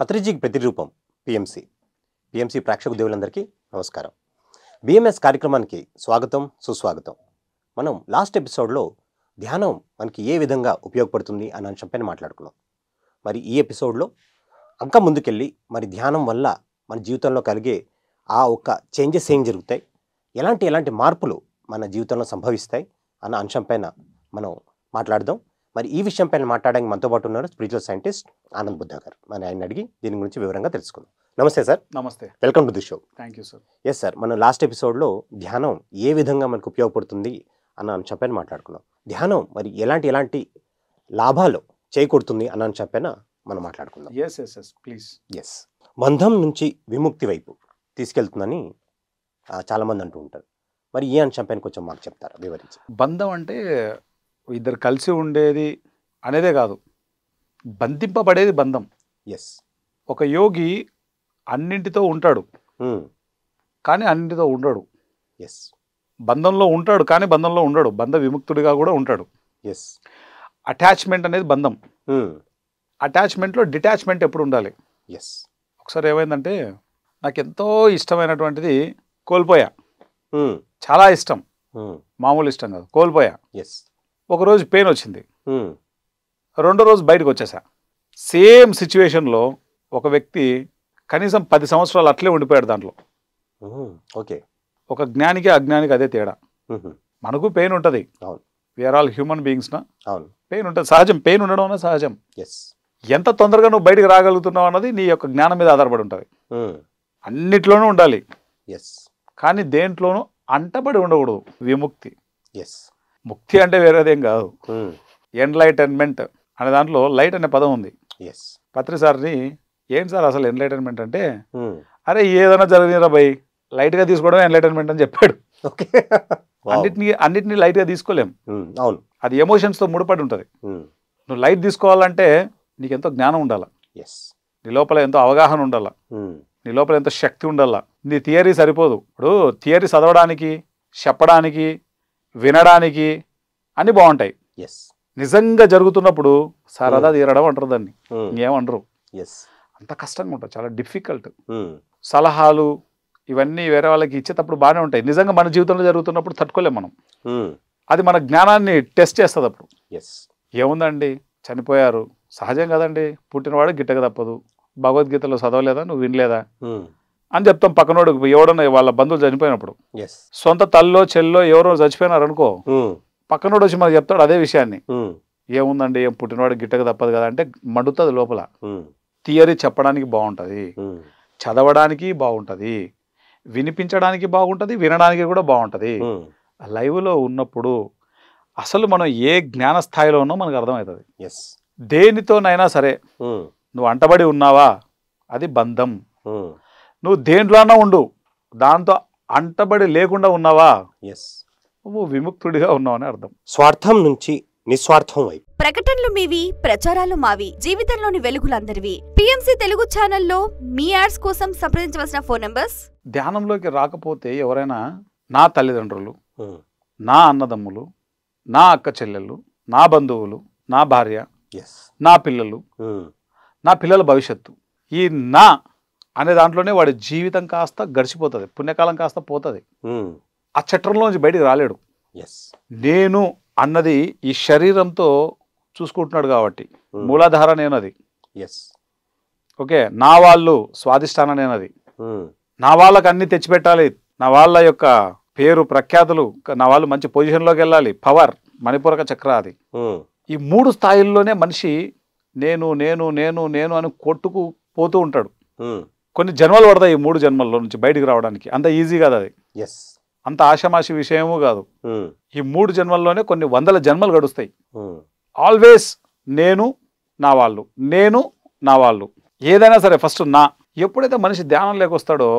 పత్రిజీకి ప్రతిరూపం PMC. PMC ప్రేక్షక దేవులందరికీ నమస్కారం. బిఎంఎస్ కార్యక్రమానికి స్వాగతం సుస్వాగతం. మనం లాస్ట్ ఎపిసోడ్లో ధ్యానం మనకి ఏ విధంగా ఉపయోగపడుతుంది అన్న అంశంపైన మాట్లాడుకున్నాం. మరి ఈ ఎపిసోడ్లో అంక ముందుకెళ్ళి మరి ధ్యానం వల్ల మన జీవితంలో కలిగే ఆ ఒక్క చేంజెస్ ఏం జరుగుతాయి? ఎలాంటి ఎలాంటి మార్పులు మన జీవితంలో సంభవిస్తాయి? అన్న అంశంపైన మనం మాట్లాడదాం. మరి ఈ విషయం పైన మాట్లాడడానికి మనతో పాటు ఉన్నారు స్పిరిచువల్ సైంటిస్ట్ ఆనంద్ బుద్ధ గారు మరి ఆయన అడిగి దీని గురించి వివరంగా తెలుసుకుందాం. నమస్తే సార్. నమస్తే. Welcome to the show. Thank you sir. Yes sir. మనం లాస్ట్ ఎపిసోడ్లో ధ్యానం ఏ విధంగా మనకు ఉపయోగపడుతుంది అన్న అంశం పైన మాట్లాడుకున్నాం. ధ్యానం మరి ఎలాంటి ఎలాంటి లాభాలు చేకూరుతుంది అన్న అంశం పైన మనం మాట్లాడుకుందాం. Yes yes yes please yes బంధం నుంచి విముక్తి వైపు తీసుకెళ్తుందని చాలామంది అంటూ ఉంటారు. మరి ఈ అంశం పైన కొంచెం మాకు చెప్తారా? వివరించి. బంధం అంటే ఇద్దరు కలిసి ఉండేది అనేదే కాదు. బంధింపబడేది బంధం. ఎస్ ఒక యోగి అన్నింటితో ఉంటాడు. కానీ అన్నింటితో ఉండడు. ఎస్ బంధంలో ఉంటాడు కానీ బంధంలో ఉండడు. బంధ విముక్తుడిగా కూడా ఉంటాడు. ఎస్ అటాచ్మెంట్ అనేది బంధం. అటాచ్మెంట్లో డిటాచ్మెంట్ ఎప్పుడు ఉండాలి? ఎస్ ఒకసారి ఏమైందంటే నాకు ఎంతో ఇష్టమైనటువంటిది కోల్పోయా. చాలా ఇష్టం. మామూలు ఇష్టం కాదు. కోల్పోయా. ఎస్ ఒకరోజు పెయిన్ వచ్చింది. రెండో రోజు బయటకు వచ్చేసా. సేమ్ సిచ్యువేషన్లో ఒక వ్యక్తి కనీసం పది సంవత్సరాలు అట్లే ఉండిపోయాడు దాంట్లో. ఓకే. ఒక జ్ఞానికి అజ్ఞానికి అదే తేడా. మనకు పెయిన్ ఉంటుంది. అవును. వీఆర్ ఆల్ హ్యూమన్ బీయింగ్స్నా అవును. పెయిన్ ఉంటుంది. సహజం. పెయిన్ ఉండడం అనేది సహజం. ఎస్ ఎంత తొందరగా నువ్వు బయటికి రాగలుగుతున్నావు అన్నది నీ యొక్క జ్ఞానం మీద ఆధారపడి ఉంటుంది. అన్నిట్లోనూ ఉండాలి. ఎస్ కానీ దేంట్లోనూ అంటబడి ఉండకూడదు. విముక్తి. ఎస్ ముక్తి అంటే వేరేదేం కాదు. ఎన్లైటన్మెంట్ అనే దాంట్లో లైట్ అనే పదం ఉంది. పత్రి సార్ని ఏంటి సార్ అసలు ఎన్లైటన్మెంట్ అంటే? అరే ఏదైనా జరిగినరా బై లైట్గా తీసుకోవడం ఎన్లైటన్మెంట్ అని చెప్పాడు. ఓకే. అన్నిటిని అన్నిటిని లైట్గా తీసుకోలేం. అవును. అది ఎమోషన్స్తో ముడిపడి ఉంటుంది. నువ్వు లైట్ తీసుకోవాలంటే నీకు ఎంతో జ్ఞానం ఉండాలి. ఎస్ నీ లోపల ఎంతో అవగాహన ఉండాలి. నీ లోపల ఎంతో శక్తి ఉండాలా. నీ థియరీ సరిపోదు. ఇప్పుడు థియరీ చదవడానికి చెప్పడానికి వినడానికి అన్నీ బాగుంటాయి. ఎస్ నిజంగా జరుగుతున్నప్పుడు సరదా తీరడం అంటారు దాన్ని. ఇంకేమంటారు? ఎస్ అంత కష్టంగా ఉంటుంది. చాలా డిఫికల్ట్ సలహాలు ఇవన్నీ వేరే వాళ్ళకి ఇచ్చేటప్పుడు బాగానే ఉంటాయి. నిజంగా మన జీవితంలో జరుగుతున్నప్పుడు తట్టుకోలేం మనం. అది మన జ్ఞానాన్ని టెస్ట్ చేస్తుంది అప్పుడు. ఎస్ ఏముందండి? చనిపోయారు. సహజం కదండి. పుట్టినవాడు గిట్టక తప్పదు. భగవద్గీతలో చదవలేదా? నువ్వు వినలేదా? అని చెప్తాం పక్కనోడు ఎవడన్నా వాళ్ళ బంధువులు చనిపోయినప్పుడు. ఎస్ సొంత తల్లో చెల్లో ఎవరో చచ్చిపోయినారు అనుకో పక్కనోడు వచ్చి మనకు చెప్తాడు అదే విషయాన్ని. ఏముందండి ఏం పుట్టినవాడు గిట్టక తప్పదు కదా అంటే మండుతుంది లోపల. థియరీ చెప్పడానికి బాగుంటుంది. చదవడానికి బాగుంటుంది. వినిపించడానికి బాగుంటుంది వినడానికి కూడా బాగుంటుంది. లైవ్లో ఉన్నప్పుడు అసలు మనం ఏ జ్ఞాన స్థాయిలో ఉన్నో మనకు అర్థమవుతుంది. ఎస్ దేనితోనైనా సరే నువ్వు అంటబడి ఉన్నావా? అది బంధం. నువ్వు దేంట్లోనా ఉండు. దాంతో అంటబడి లేకుండా ఉన్నావా? ఎస్ నువ్వు విముక్తుడిగా ఉన్నావని అర్థం. స్వార్థం నుంచి నిస్వార్థం వైపు. ప్రకటనలు మీవి ప్రచారాలు మావి జీవితంలోని వెలుగులందరివి. పిఎంసి తెలుగు ఛానల్లో మీ యాడ్స్ కోసం సంప్రదించవలసిన ఫోన్ నంబర్స్? ధ్యానంలోకి రాకపోతే ఎవరైనా నా తల్లిదండ్రులు నా అన్నదమ్ములు నా అక్క చెల్లెళ్ళు నా బంధువులు నా భార్య ఎస్ నా పిల్లలు నా పిల్లల భవిష్యత్తు. ఈ నా అనే దాంట్లోనే వాడి జీవితం కాస్త గడిచిపోతుంది పుణ్యకాలం కాస్త పోతుంది. ఆ చట్రంలోంచి బయటికి రాలేడు. ఎస్ నేను అన్నది ఈ శరీరంతో చూసుకుంటున్నాడు కాబట్టి మూలాధార నేనది ఎస్ ఓకే నా వాళ్ళు స్వాదిష్టాన నేనది నా వాళ్ళకి అన్ని తెచ్చిపెట్టాలి నా వాళ్ళ యొక్క పేరు ప్రఖ్యాతులు నా వాళ్ళు మంచి పొజిషన్లోకి వెళ్ళాలి పవర్ మణిపూరక చక్ర అది. ఈ మూడు స్థాయిల్లోనే మనిషి నేను నేను నేను నేను అని కొట్టుకు పోతూ ఉంటాడు. కొన్ని జన్మలు పడతాయి ఈ మూడు జన్మల్లో నుంచి బయటికి రావడానికి. అంత ఈజీ కాదు అది. ఎస్ అంత ఆషమాషి విషయము కాదు. ఈ మూడు జన్మల్లోనే కొన్ని వందల జన్మలు గడుస్తాయి. ఆల్వేస్ నేను నా వాళ్ళు. నేను నా వాళ్ళు. ఏదైనా సరే ఫస్ట్ నా. ఎప్పుడైతే మనిషి ధ్యానం లేకొస్తాడో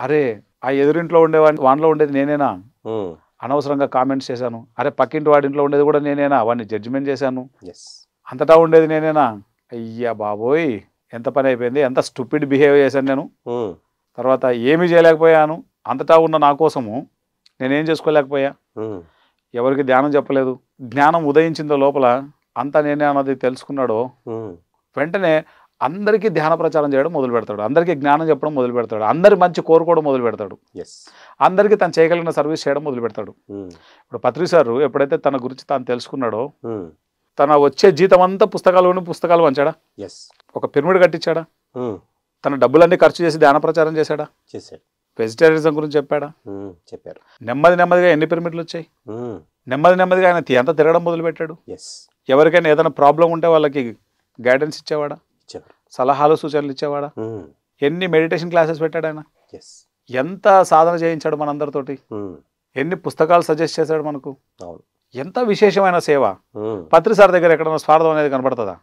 అరే ఆ ఎదురింట్లో ఉండేవాడిని వానిలో ఉండేది నేనేనా? అనవసరంగా కామెంట్స్ చేశాను. అరే పక్కింటి వాడింట్లో ఉండేది కూడా నేనేనా? వాడిని జడ్జిమెంట్ చేశాను. ఎస్ అంతటా ఉండేది నేనేనా? అయ్యా బాబోయ్! ఎంత పని అయిపోయింది ఎంత స్టూపిడ్ బిహేవ్ చేశాను నేను. తర్వాత ఏమీ చేయలేకపోయాను. అంతటా ఉన్న నా కోసము నేనేం చేసుకోలేకపోయా? ఎవరికి ధ్యానం చెప్పలేదు. జ్ఞానం ఉదయించిందో లోపల అంతా నేనే అన్నది తెలుసుకున్నాడో వెంటనే అందరికీ ధ్యాన ప్రచారం చేయడం మొదలు పెడతాడు. అందరికీ జ్ఞానం చెప్పడం మొదలు పెడతాడు. అందరి మంచి కోరుకోవడం మొదలు పెడతాడు. ఎస్. అందరికీ తను చేయగలిగిన సర్వీస్ చేయడం మొదలు పెడతాడు. ఇప్పుడు పత్రి సారు ఎప్పుడైతే తన గురించి తాను తెలుసుకున్నాడో తన వచ్చే జీతం అంతా పుస్తకాలు పుస్తకాలు పంచాడా? ఎస్ ఒక పిరమిడ్ కట్టించాడా? తన డబ్బులన్నీ ఖర్చు చేసి ధ్యాన ప్రచారం చేశాడా? చేశాడు. వెజిటేరియనిజం గురించి చెప్పాడా? ఉమ్, చెప్పారు. నెమ్మది నెమ్మదిగా ఎన్ని పిరమిడ్లు వచ్చాయి? నెమ్మది నెమ్మదిగా ఆయన ఎంత తిరగడం మొదలు పెట్టాడు ఎస్ ఎవరికైనా ఏదైనా ప్రాబ్లం ఉంటే వాళ్ళకి గైడెన్స్ ఇచ్చేవాడా? సలహాలు సూచనలు ఇచ్చేవాడా? ఎన్ని మెడిటేషన్ క్లాసెస్ పెట్టాడు ఆయన? ఎస్ ఎంత సాధన చేయించాడు మనందరితోటి? ఎన్ని పుస్తకాలు సజెస్ట్ చేశాడు మనకు? అవును. ఎంత విశేషమైన సేవ? ఉమ్, పత్రి సార్ దగ్గర ఎక్కడైనా స్వార్థం అనేది కనబడుతుందా?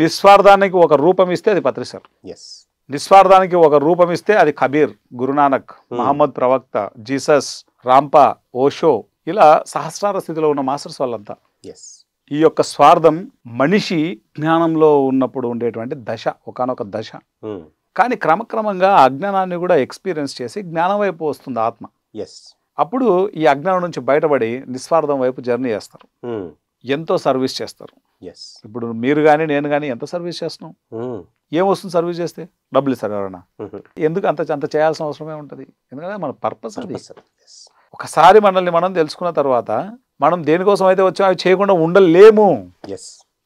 నిస్వార్థానికి ఒక రూపం ఇస్తే అది పత్రి సార్. ఎస్ నిస్వార్థానికి ఒక రూపం ఇస్తే అది కబీర్ గురునానక్ మహమ్మద్ ప్రవక్త జీసస్ రాంపా ఓషో ఇలా సహస్రార స్థితిలో ఉన్న మాస్టర్స్ వాళ్ళంతా. ఈ యొక్క స్వార్థం మనిషి జ్ఞానంలో ఉన్నప్పుడు ఉండేటువంటి దశ ఒకానొక దశ. కానీ క్రమక్రమంగా అజ్ఞానాన్ని కూడా ఎక్స్పీరియన్స్ చేసి జ్ఞానం వైపు వస్తుంది ఆత్మ. ఎస్ అప్పుడు ఈ అజ్ఞానం నుంచి బయటపడి నిస్వార్థం వైపు జర్నీ చేస్తారు. ఎంతో సర్వీస్ చేస్తారు. ఇప్పుడు మీరు కానీ నేను కానీ ఎంత సర్వీస్ చేస్తున్నాం? ఏం వస్తుంది సర్వీస్ చేస్తే? డబ్బులు ఇస్తారు ఎవరైనా. ఎందుకు అంత అంత చేయాల్సిన అవసరమే ఉంటుంది? ఎందుకంటే మన పర్పస్ అది. ఒకసారి మనల్ని మనం తెలుసుకున్న తర్వాత మనం దేనికోసం అయితే వచ్చామో అవి చేయకుండా ఉండలేము.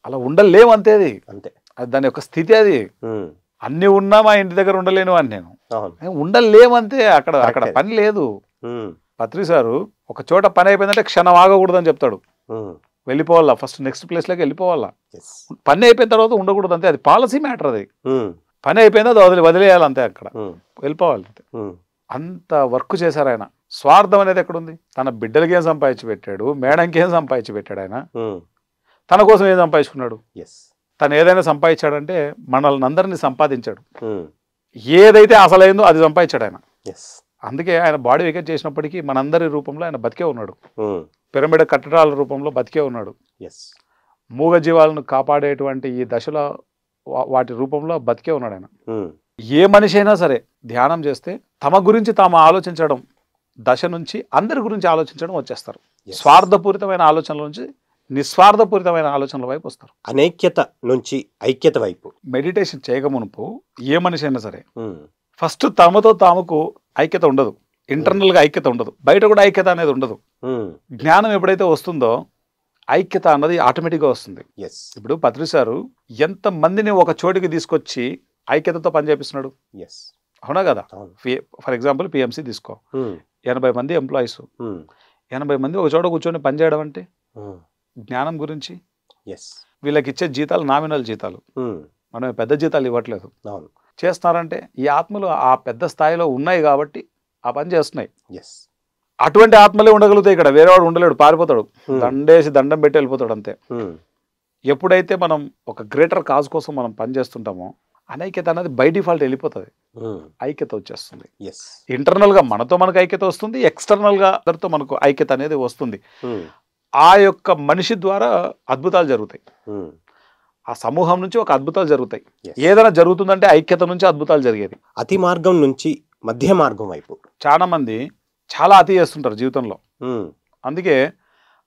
అలా ఉండలేము అంతే అది. అంతే. అది దాని యొక్క స్థితి అది. అన్ని ఉన్నా మా ఇంటి దగ్గర ఉండలేను అని నేను. ఉండలేము అంతే అక్కడ అక్కడ. పని లేదు. పత్రి సారు ఒక చోట పని అయిపోయిందంటే క్షణం ఆగకూడదని చెప్తాడు. వెళ్ళిపోవాలా? ఫస్ట్ నెక్స్ట్ ప్లేస్లోకి వెళ్ళిపోవాలా? పని అయిపోయిన తర్వాత ఉండకూడదు అంతే అది పాలసీ మ్యాటర్ అది. పని అయిపోయిందో అది వదిలి వదిలేయాలి అంతే అక్కడ. వెళ్ళిపోవాలి అంతే. అంత వర్క్ చేశారు ఆయన. స్వార్థం అనేది ఎక్కడుంది? తన బిడ్డలకి ఏం సంపాదించి పెట్టాడు మేడంకి ఏం సంపాదించి పెట్టాడు ఆయన తన కోసం ఏం సంపాదించుకున్నాడు? ఎస్ తను ఏదైనా సంపాదించాడంటే మనల్ని అందరినీ సంపాదించాడు. ఏదైతే అసలైందో అది సంపాదించాడు ఆయన. అందుకే ఆయన బాడీ వికెట్ చేసినప్పటికీ మనందరి రూపంలో ఆయన బతికే ఉన్నాడు. ఉమ్, పిరమిడ్ కట్టడాల రూపంలో బతికే ఉన్నాడు. ఎస్ మూగ జీవాలను కాపాడేటువంటి ఈ దశలో వాటి రూపంలో బతికే ఉన్నాడు ఆయన. ఉమ్, ఏ మనిషి అయినా సరే ధ్యానం చేస్తే తమ గురించి తాము ఆలోచించడం దశ నుంచి అందరి గురించి ఆలోచించడం వచ్చేస్తారు. స్వార్థపూరితమైన ఆలోచనల నుంచి నిస్వార్థపూరితమైన ఆలోచనల వైపు వస్తారు. అనైక్యత నుంచి ఐక్యత వైపు. మెడిటేషన్ చేయకమునుపు ఏ మనిషి అయినా సరే ఉమ్, ఫస్ట్ తమతో తాముకు ఐక్యత ఉండదు. ఇంటర్నల్గా ఐక్యత ఉండదు. బయట కూడా ఐక్యత అనేది ఉండదు. జ్ఞానం ఎప్పుడైతే వస్తుందో ఐక్యత అన్నది ఆటోమేటిక్గా వస్తుంది. ఎస్ ఇప్పుడు పత్రి సారు ఎంత మందిని ఒక చోటికి తీసుకొచ్చి ఐక్యతతో పనిచేపిస్తున్నాడు ఎస్ అవునా కదా? ఫర్ ఎగ్జాంపుల్ పిఎంసి తీసుకో. ఎనభై మంది ఎంప్లాయీస్. ఎనభై మంది ఒక చోట కూర్చొని పనిచేయడం అంటే? జ్ఞానం గురించి? ఎస్ వీళ్ళకి ఇచ్చే జీతాలు నామినల్ జీతాలు. మనం పెద్ద జీతాలు ఇవ్వట్లేదు. అవును. చేస్తున్నారంటే ఈ ఆత్మలు ఆ పెద్ద స్థాయిలో ఉన్నాయి కాబట్టి ఆ పని చేస్తున్నాయి. ఎస్ అటువంటి ఆత్మలే ఉండగలుగుతాయి ఇక్కడ. వేరేవాడు ఉండలేడు పారిపోతాడు. Hmm. దండేసి దండం పెట్టి వెళ్ళిపోతాడు అంతే. ఉమ్, ఎప్పుడైతే మనం ఒక గ్రేటర్ కాజ్ కోసం మనం పని చేస్తుంటామో అనైక్యత అనేది బై డిఫాల్ట్ వెళ్ళిపోతుంది. ఉమ్, ఐక్యత వచ్చేస్తుంది. ఎస్ ఇంటర్నల్గా మనతో మనకు ఐక్యత వస్తుంది ఎక్స్టర్నల్గా అందరితో మనకు ఐక్యత అనేది వస్తుంది. ఆ యొక్క మనిషి ద్వారా అద్భుతాలు జరుగుతాయి. ఆ సమూహం నుంచి ఒక అద్భుతాలు జరుగుతాయి. ఏదైనా జరుగుతుందంటే ఐక్యత నుంచి అద్భుతాలు జరిగేది. అతి మార్గం నుంచి మధ్య మార్గం వైపు. చాలా మంది చాలా అతి చేస్తుంటారు జీవితంలో. అందుకే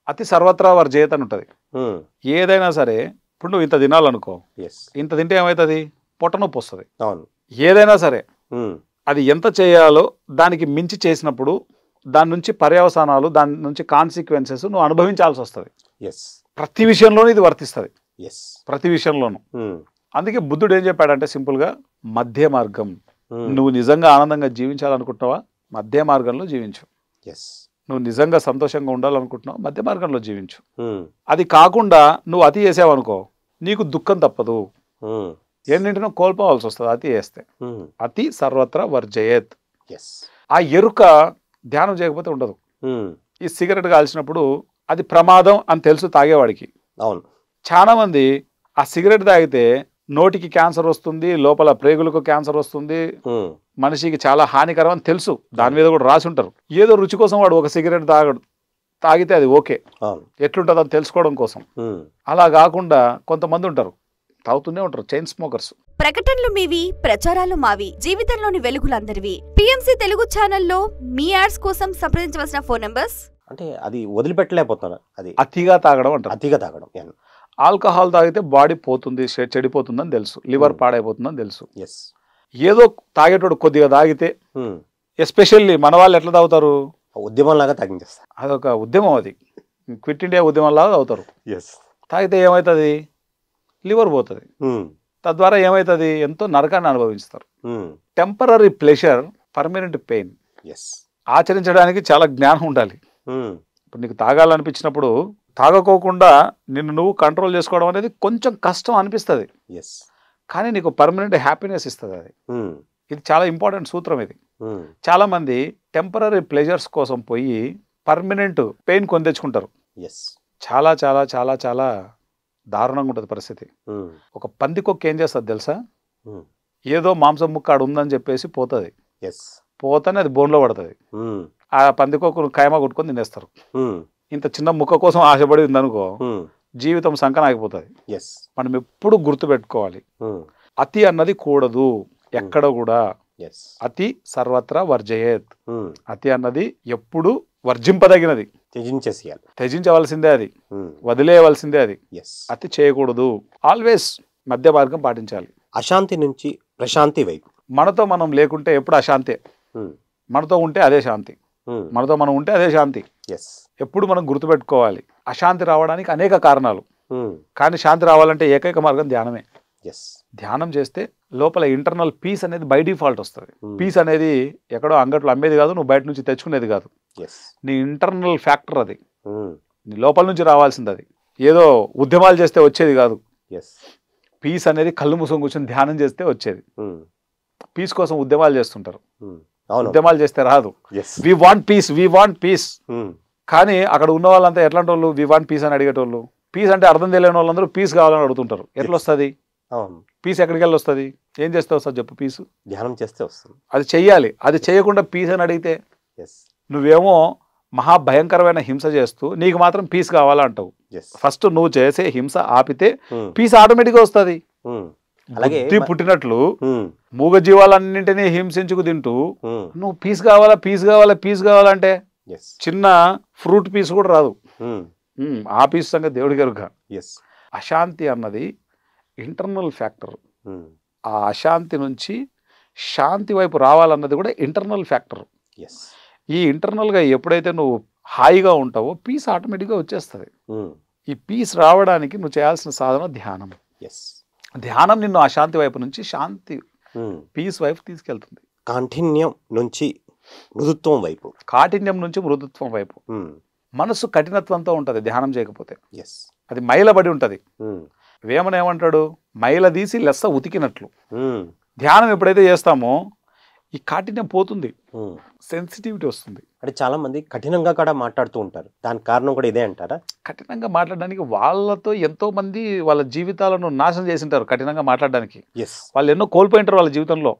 అతి సర్వత్రా వారి జయత అని ఉంటుంది. ఏదైనా సరే ఇప్పుడు నువ్వు ఇంత తినాలనుకో ఇంత తింటే ఏమవుతుంది పొట్ట నొప్పి వస్తుంది. అవును. ఏదైనా సరే అది ఎంత చేయాలో దానికి మించి చేసినప్పుడు దాని నుంచి పర్యవసానాలు దాని నుంచి కాన్సిక్వెన్సెస్ నువ్వు అనుభవించాల్సి వస్తుంది. ఎస్ ప్రతి విషయంలోనూ ఇది వర్తిస్తుంది. ప్రతి విషయంలోనూ. ఉమ్, అందుకే బుద్ధుడు ఏం చెప్పాడంటే సింపుల్గా మధ్య మార్గం. ఉమ్, నువ్వు నిజంగా ఆనందంగా జీవించాలనుకుంటున్నావా? మధ్య మార్గంలో జీవించు. ఎస్ నువ్వు నిజంగా సంతోషంగా ఉండాలనుకుంటున్నావు? మధ్య మార్గంలో జీవించు. ఉమ్, అది కాకుండా నువ్వు అతి చేసావనుకో నీకు దుఃఖం తప్పదు. ఎన్నింటినో కోల్పోవాల్సి వస్తుంది అతి చేస్తే. అతి సర్వత్రా వర్జయత్. ఎస్ ఆ ఎరుక ధ్యానం చేయకపోతే ఉండదు. ఈ సిగరెట్ కాల్చినప్పుడు అది ప్రమాదం అని తెలుసు తాగేవాడికి. అవును. చాలా మంది ఆ సిగరెట్ తాగితే నోటికి క్యాన్సర్ వస్తుంది లోపల ప్రేగులకు క్యాన్సర్ వస్తుంది. మనిషికి చాలా హానికరం అని తెలుసు. దాని మీద కూడా రాసి ఉంటారు. ఏదో రుచి కోసం వాడు ఒక సిగరెట్ తాగడు తాగితే అది ఓకే. ఎట్లుంటుందో అని తెలుసుకోవడం కోసం. అలా కాకుండా కొంతమంది ఉంటారు. తాగుతూనే ఉంటారు. Chain smokers. ప్రకటనలు మీవి ప్రచారాలు మావి. జీవితంలోని వెలుగులందరివి. పిఎంసి తెలుగు ఛానల్లో మీ యాడ్స్ కోసం సంప్రదించవలసిన ఫోన్ నంబర్స్? అంటే అది వదిలిపెట్టలేకపోతున్నారు. అది అతిగా తాగడం అంటారు. అతిగా తాగడం. ఆల్కహాల్ తాగితే బాడీ పోతుంది చెడిపోతుందని తెలుసు. Liver Hmm. పాడైపోతుందని తెలుసు. ఎస్ ఏదో తాగేటోడు కొద్దిగా తాగితే ఎస్పెషల్లీ మన వాళ్ళు ఎట్లా తాగుతారు? ఉద్యమం లాగా తగ్గించేస్తారు అదొక ఉద్యమం అది. క్విట్ ఇండియా ఉద్యమం లాగా తాగుతారు. ఎస్ తాగితే ఏమవుతుంది లివర్ పోతుంది. తద్వారా ఏమవుతుంది ఎంతో నరకాన్ని అనుభవిస్తారు. Temporary pleasure permanent pain. Yes ఆచరించడానికి చాలా జ్ఞానం ఉండాలి. ఇప్పుడు నీకు తాగాలనిపించినప్పుడు తాగకోకుండా నిన్ను నువ్వు కంట్రోల్ చేసుకోవడం అనేది కొంచెం కష్టం అనిపిస్తుంది. ఎస్ కానీ నీకు పర్మనెంట్ హ్యాపీనెస్ ఇస్తుంది అది. ఇది చాలా ఇంపార్టెంట్ సూత్రం ఇది. చాలామంది టెంపరీ ప్లెజర్స్ కోసం పోయి పర్మనెంట్ పెయిన్ కొని తెచ్చుకుంటారు. ఎస్ చాలా చాలా చాలా చాలా దారుణంగా ఉంటుంది పరిస్థితి. ఒక పందికొక్క ఏం చేస్తుంది తెలుసా? ఏదో మాంసం ముక్క ఆడ ఉందని చెప్పేసి పోతుంది. ఎస్ పోతేనే అది బోన్లో పడుతుంది. ఆ పందికొక్కను ఖాయమా కొట్టుకొని తినేస్తారు. ఇంత చిన్న ముక్క కోసం ఆశపడి ఉందనుకో జీవితం సంకన ఆగిపోతుంది ఎస్ మనం ఎప్పుడు గుర్తుపెట్టుకోవాలి. అతి అన్నది కూడదు. ఎక్కడ కూడా. అతి సర్వత్రా వర్జయేత్. అతి అన్నది ఎప్పుడు వర్జింపదగినది. త్యజించేసేయాలి. త్యజించవలసిందే అది. వదిలేయవలసిందే అది. అతి చేయకూడదు. ఆల్వేస్ మధ్య మార్గం పాటించాలి. అశాంతి నుంచి ప్రశాంతి వైపు. మనతో మనం లేకుంటే ఎప్పుడు అశాంతే? మనతో ఉంటే అదే శాంతి. మనతో మనం ఉంటే అదే శాంతి. ఎస్ ఎప్పుడు మనం గుర్తుపెట్టుకోవాలి. అశాంతి రావడానికి అనేక కారణాలు. కానీ శాంతి రావాలంటే ఏకైక మార్గం ధ్యానమే. ఎస్ ధ్యానం చేస్తే లోపల ఇంటర్నల్ పీస్ అనేది బై డిఫాల్ట్ వస్తుంది. పీస్ అనేది ఎక్కడో అంగట్లో అమ్మేది కాదు నువ్వు బయట నుంచి తెచ్చుకునేది కాదు. నీ ఇంటర్నల్ ఫ్యాక్టర్ అది. నీ లోపల నుంచి రావాల్సింది అది. ఏదో ఉద్యమాలు చేస్తే వచ్చేది కాదు. ఎస్ పీస్ అనేది కళ్ళు మూసుకొని కూర్చొని ధ్యానం చేస్తే వచ్చేది. పీస్ కోసం ఉద్యమాలు చేస్తుంటారు. ఉద్యమాలు చేస్తే రాదు. We want peace we want peace కానీ అక్కడ ఉన్న వాళ్ళంతా ఎట్లాంటి వాళ్ళు వి వాంట్ పీస్ అని అడిగేటోళ్ళు. పీస్ అంటే అర్థం తెలియని వాళ్ళందరూ పీస్ కావాలని అడుగుతుంటారు. ఎట్లా వస్తుంది అవును. పీస్ ఎక్కడికి వెళ్ళి వస్తుంది ఏం చేస్తే వస్తుంది చెప్పు పీసు ధ్యానం చేస్తే వస్తుంది. అది చెయ్యాలి. అది చేయకుండా పీస్ అని అడిగితే నువ్వేమో మహా భయంకరమైన హింస చేస్తూ నీకు మాత్రం పీస్ కావాలంటావు ఫస్ట్ నువ్వు చేసే హింస ఆపితే పీస్ ఆటోమేటిక్గా వస్తుంది. అలాగే పుట్టినట్లు మూగ జీవాలన్నింటినీ హింసించుకు తింటూ నువ్వు పీస్ కావాలా? పీస్ కావాలా? పీస్ కావాలంటే చిన్న ఫ్రూట్ పీస్ కూడా రాదు. ఉమ్, ఆ పీస్ సంగతి దేవుడి గరుక ఎస్ అశాంతి అన్నది ఇంటర్నల్ ఫ్యాక్టర్. ఆ అశాంతి నుంచి శాంతి వైపు రావాలన్నది కూడా ఇంటర్నల్ ఫ్యాక్టర్. ఎస్ ఈ ఇంటర్నల్గా ఎప్పుడైతే నువ్వు హాయిగా ఉంటావో పీస్ ఆటోమేటిక్గా వచ్చేస్తుంది. ఈ పీస్ రావడానికి నువ్వు చేయాల్సిన సాధన ధ్యానం. ఎస్ ధ్యానం నిన్ను ఆ శాంతి వైపు నుంచి శాంతి పీస్ వైపు తీసుకెళ్తుంది. కాఠిన్యం నుంచి మృదుత్వం వైపు. కాఠిన్యం నుంచి మృదుత్వం వైపు. మనసు కఠినత్వంతో ఉంటుంది ధ్యానం చేయకపోతే. ఎస్ అది మైలబడి ఉంటుంది. వేమన ఏమంటాడు? మైల తీసి లెస్స ఉతికినట్లు. ధ్యానం ఎప్పుడైతే చేస్తామో ఈ కాఠిన్యం పోతుంది. సెన్సిటివిటీ వస్తుంది. అంటే చాలా మంది కఠినంగా కూడా మాట్లాడుతూ ఉంటారు. దానికి కారణం కూడా ఇదే అంటారా? కఠినంగా మాట్లాడడానికి వాళ్ళతో ఎంతో మంది వాళ్ళ జీవితాలను నాశనం చేసింటారు కఠినంగా మాట్లాడడానికి. ఎస్ వాళ్ళు ఎన్నో కోల్పోయింటారు వాళ్ళ జీవితంలో.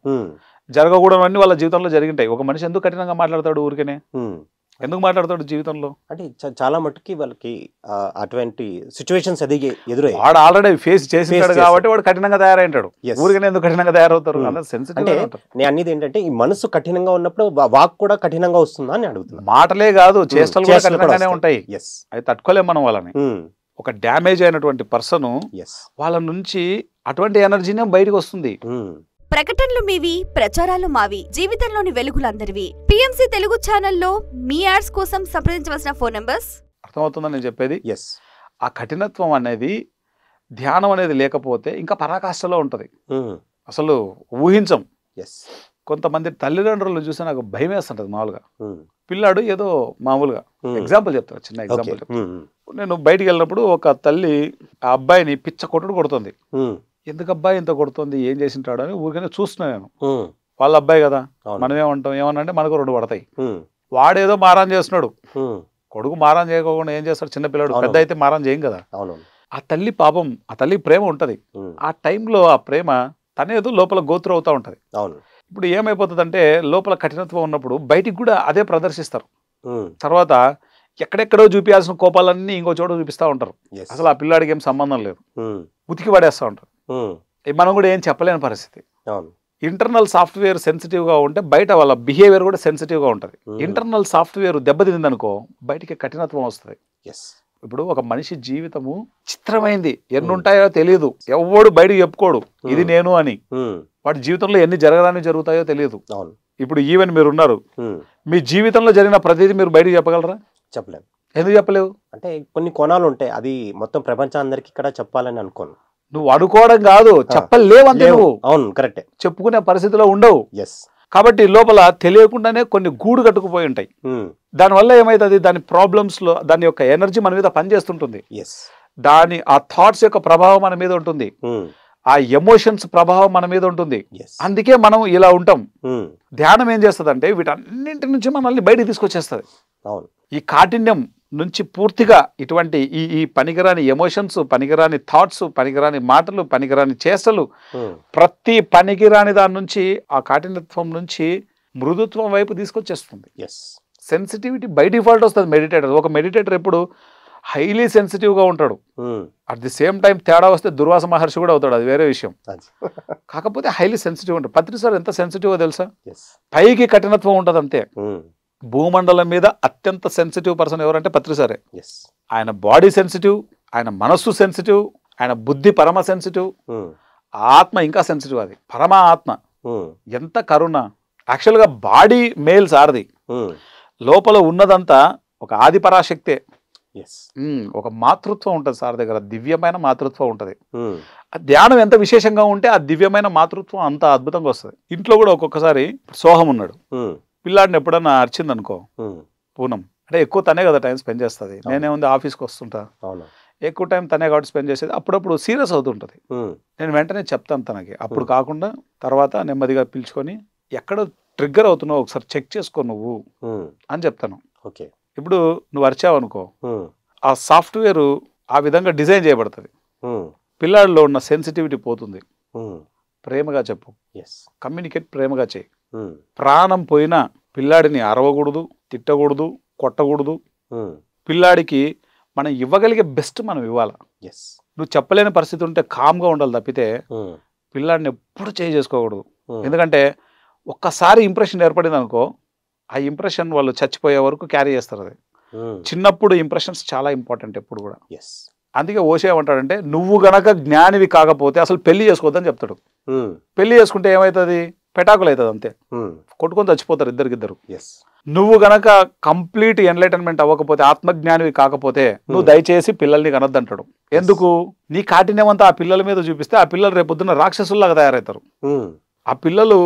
జరగకూడవన్నీ వాళ్ళ జీవితంలో జరిగింటాయి. ఒక మనిషి ఎందుకు కఠినంగా మాట్లాడతాడు ఊరికనే? ఎందుకు మాట్లాడతాడు జీవితంలో? అంటే చాలా మట్టుకి వాళ్ళకి అటువంటి సిచ్యువేషన్స్ ఎదిగి ఎదురయ్యాయి వాడు ఆల్రెడీ ఫేస్ చేశాడు. కాబట్టి వాడు కఠినంగా తయారైంటాడు. ఊరికనే ఎందుకు కఠినంగా తయారవుతారు? Hmm. అంటే నేను అనేది ఏంటంటే ఈ మనసు కఠినంగా ఉన్నప్పుడు వాక్ కూడా కఠినంగా వస్తుందా అని అడుగుతున్నా. మాటలే కాదు చేష్టలు కూడా కఠినంగానే ఉంటాయి. ఎస్ అవి తట్టుకోలేం మనం వాళ్ళని. ఒక డ్యామేజ్ అయినటువంటి పర్సన్ ఎస్ వాళ్ళ నుంచి అటువంటి ఎనర్జీనే బయటకు వస్తుంది. ప్రకటనలు మీవి ప్రచారాలు మావి జీవితంలోని వెలుగులందరివి. పిఎంసి తెలుగు ఛానల్లో మీ యాడ్స్ కోసం సంప్రదించవలసిన ఫోన్ నంబర్స్? అర్థమవుతుందని నేను చెప్పేది? ఎస్ ఆ కఠినత్వం అనేది ధ్యానం అనేది లేకపోతే ఇంకా పరాకాష్ఠలో ఉంటుంది. అసలు ఊహించం. ఎస్ కొంతమంది తల్లిదండ్రులు చూస్తే నాకు భయం వేస్తుంటుంది మామూలుగా పిల్లాడు ఏదో మామూలుగా ఎగ్జాంపుల్ చెప్తాను చిన్న ఎగ్జాంపుల్ చెప్తాను నేను బయటికి వెళ్ళినప్పుడు ఒక తల్లి ఆ అబ్బాయిని పిచ్చ కొట్టుడు కొడుతుంది. ఎందుకు అబ్బాయి ఇంత కొడుతుంది? ఏం చేసింటాడు అని ఊరికనే చూస్తున్నా నేను. వాళ్ళ అబ్బాయి కదా. అవును. మనం ఏమంటాం? ఏమనంటే మనకు రెండు పడతాయి. వాడేదో మారాన్ చేస్తున్నాడు. కొడుకు మారాన్ చేయకుండా ఏం చేస్తాడు? చిన్న పిల్లడు అవును. పెద్ద అయితే మారాన్ చేయం కదా. ఆ తల్లి పాపం ఆ తల్లి ప్రేమ ఉంటది. ఆ టైంలో ఆ ప్రేమ తనేదో లోపల గోత్రు అవుతా ఉంటది. ఇప్పుడు ఏమైపోతుందంటే లోపల కఠినత్వం ఉన్నప్పుడు బయటికి కూడా అదే ప్రదర్శిస్తారు. తర్వాత ఎక్కడెక్కడో చూపించాల్సిన కోపాలన్నీ ఇంకో చోట చూపిస్తూ ఉంటారు. అసలు ఆ పిల్లాడికి ఏం సంబంధం లేదు. ఉతికి పడేస్తూ ఉంటారు. ఇది మనం కూడా ఏం చెప్పలేని పరిస్థితి. ఇంటర్నల్ సాఫ్ట్వేర్ సెన్సిటివ్గా ఉంటే బయట వాళ్ళ బిహేవియర్ కూడా సెన్సిటివ్గా ఉంటుంది. Hmm. ఇంటర్నల్ సాఫ్ట్వేర్ దెబ్బతిందనుకో బయటికి కఠినత్వం వస్తుంది. ఎస్ ఇప్పుడు ఒక మనిషి జీవితము చిత్రమైంది. ఎన్ని ఉంటాయో తెలియదు ఎవడు బయటకు చెప్పుకోడు. ఇది Hmm. నేను అని. వాడి జీవితంలో ఎన్ని జరగరాని జరుగుతాయో తెలియదు ఇప్పుడు ఈవెన్ మీరు ఉన్నారు మీ జీవితంలో జరిగిన ప్రతిదీ మీరు బయటకు చెప్పగలరా? చెప్పలేం ఎందుకు చెప్పలేవు? అంటే కొన్ని కోణాలు ఉంటాయి అది మొత్తం ప్రపంచం అందరికి ఇక్కడ చెప్పాలని అనుకోను. నువ్వు అడుకోవడం కాదు చెప్పలేవంతే లేవు. నువ్వు. అవును కరెక్టే. చెప్పుకునే పరిస్థితిలో ఉండవు. ఎస్ కాబట్టి లోపల తెలియకుండానే కొన్ని గూడు కట్టుకుపోయి ఉంటాయి. దానివల్ల ఏమవుతుంది దాని ప్రాబ్లమ్స్లో దాని యొక్క ఎనర్జీ మన మీద పనిచేస్తుంటుంది. ఎస్ దాని ఆ థాట్స్ యొక్క ప్రభావం మన మీద ఉంటుంది. ఆ ఎమోషన్స్ ప్రభావం మన మీద ఉంటుంది. అందుకే మనం ఇలా ఉంటాం. ధ్యానం ఏం చేస్తుందంటే వీటన్నింటి నుంచి మనల్ని బయటికి తీసుకొచ్చేస్తుంది. అవును. ఈ కాఠిన్యం నుంచి పూర్తిగా ఇటువంటి ఈ ఈ పనికిరాని ఎమోషన్స్ పనికిరాని థాట్స్ పనికిరాని మాటలు పనికిరాని చేష్టలు ఉమ్, ప్రతి పనికిరాని దాని నుంచి ఆ కాఠిన్యత్వం నుంచి మృదుత్వం వైపు తీసుకొచ్చేస్తుంది. ఎస్ సెన్సిటివిటీ బై డిఫాల్ట్ వస్తుంది మెడిటేటర్ ఒక మెడిటేటర్ ఎప్పుడు హైలీ సెన్సిటివ్గా ఉంటాడు. అట్ ది సేమ్ టైం తేడా వస్తే దుర్వాస మహర్షి కూడా అవుతాడు. అది వేరే విషయం. కాకపోతే హైలీ సెన్సిటివ్ ఉంటుంది పత్రి సార్ ఎంత సెన్సిటివ్ తెలుసా? పైకి కఠినత్వం ఉంటుంది అంతే ఉమ్, భూమండలం మీద అత్యంత సెన్సిటివ్ పర్సన్ ఎవరంటే పత్రి సారే. ఎస్ ఆయన బాడీ సెన్సిటివ్ ఆయన మనస్సు సెన్సిటివ్ ఆయన బుద్ధి పరమ సెన్సిటివ్ ఉమ్, ఆత్మ ఇంకా సెన్సిటివ్ అది. పరమ ఆత్మ ఉమ్, ఎంత కరుణ. యాక్చువల్గా బాడీ మేల్ సారది. ఉమ్, లోపల ఉన్నదంతా ఒక ఆది పరాశక్తే. ఒక మాతృత్వం ఉంటుంది సార్ దగ్గర. దివ్యమైన మాతృత్వం ఉంటుంది. ధ్యానం ఎంత విశేషంగా ఉంటే ఆ దివ్యమైన మాతృత్వం అంత అద్భుతంగా వస్తుంది. ఇంట్లో కూడా ఒక్కొక్కసారి సోహం ఉన్నాడు. పిల్లాడిని ఎప్పుడన్నా అరిచింది అనుకో ఉమ్, పూనం. అంటే ఎక్కువ తనే కదా టైం స్పెండ్ చేస్తుంది. నేనేముంది ఆఫీస్కి వస్తుంటా. ఎక్కువ టైం తనే కాబట్టి స్పెండ్ చేసేది. అప్పుడప్పుడు సీరియస్ అవుతుంటుంది. నేను వెంటనే చెప్తాను తనకి. అప్పుడు కాకుండా తర్వాత నెమ్మదిగా పిలుచుకొని ఎక్కడ ట్రిగ్గర్ అవుతున్నావు ఒకసారి చెక్ చేసుకో నువ్వు అని చెప్తాను. ఓకే. ఇప్పుడు నువ్వు అరిచావు అనుకో ఆ సాఫ్ట్వేర్ ఆ విధంగా డిజైన్ చేయబడుతుంది. పిల్లాడిలో ఉన్న సెన్సిటివిటీ పోతుంది. ప్రేమగా చెప్పు. ఎస్ కమ్యూనికేట్ ప్రేమగా చేయి. ప్రాణం పోయినా పిల్లాడిని అరవకూడదు తిట్టకూడదు కొట్టకూడదు. పిల్లాడికి మనం ఇవ్వగలిగే బెస్ట్ మనం ఇవ్వాలి? ఎస్ నువ్వు చెప్పలేని పరిస్థితి ఉంటే కామ్గా ఉండాలి తప్పితే పిల్లాడిని ఎప్పుడు చేయి చేసుకోకూడదు. ఎందుకంటే ఒక్కసారి ఇంప్రెషన్ ఏర్పడింది అనుకో ఆ ఇంప్రెషన్ వాళ్ళు చచ్చిపోయే వరకు క్యారీ చేస్తారు అది. చిన్నప్పుడు ఇంప్రెషన్స్ చాలా ఇంపార్టెంట్ ఎప్పుడు కూడా. ఎస్ అందుకే ఓషే ఏమంటాడంటే నువ్వు గనక జ్ఞానివి కాకపోతే అసలు పెళ్ళి చేసుకోవద్దని చెప్తాడు. పెళ్ళి చేసుకుంటే ఏమవుతుంది పెటాకులు అవుతుంది అంతే కొట్టుకొని చచ్చిపోతారు ఇద్దరికిద్దరు. ఎస్ నువ్వు గనక కంప్లీట్ ఎన్లైటన్మెంట్ అవ్వకపోతే ఆత్మజ్ఞానివి కాకపోతే నువ్వు దయచేసి పిల్లల్ని కనొద్దంటాడు. ఎందుకు? నీ కాఠిన్యం అంతా ఆ పిల్లల మీద చూపిస్తే ఆ పిల్లలు రేపొద్దున రాక్షసుల్లాగా తయారవుతారు ఆ పిల్లలు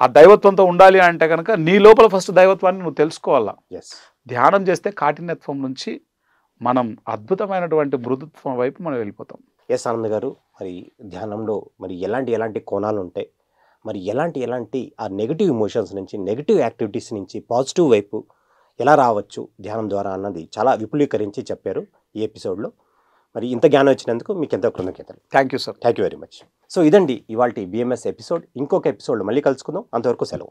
ఆ దైవత్వంతో ఉండాలి అంటే కనుక నీ లోపల ఫస్ట్ దైవత్వాన్ని నువ్వు తెలుసుకోవాలా? ఎస్ ధ్యానం చేస్తే కాఠిన్యత్వం నుంచి మనం అద్భుతమైనటువంటి మృదుత్వం వైపు మనం వెళ్ళిపోతాం. ఎస్ ఆనంద్ గారు. మరి ధ్యానంలో మరి ఎలాంటి ఎలాంటి కోణాలు ఉంటాయి మరి ఎలాంటి ఎలాంటి ఆ నెగిటివ్ ఇమోషన్స్ నుంచి నెగిటివ్ యాక్టివిటీస్ నుంచి పాజిటివ్ వైపు ఎలా రావచ్చు ధ్యానం ద్వారా అన్నది చాలా విపులీకరించి చెప్పారు ఈ ఎపిసోడ్లో మరి ఇంత జ్ఞానం వచ్చినందుకు మీకు ఎంతో కృతజ్ఞతలు. Thank you sir thank you very much so ఇదండి ఇవాళ బిఎంఎస్ ఎపిసోడ్ ఇంకొక ఎపిసోడ్ మళ్ళీ కలుసుకుందాం. అంతవరకు సెలవు.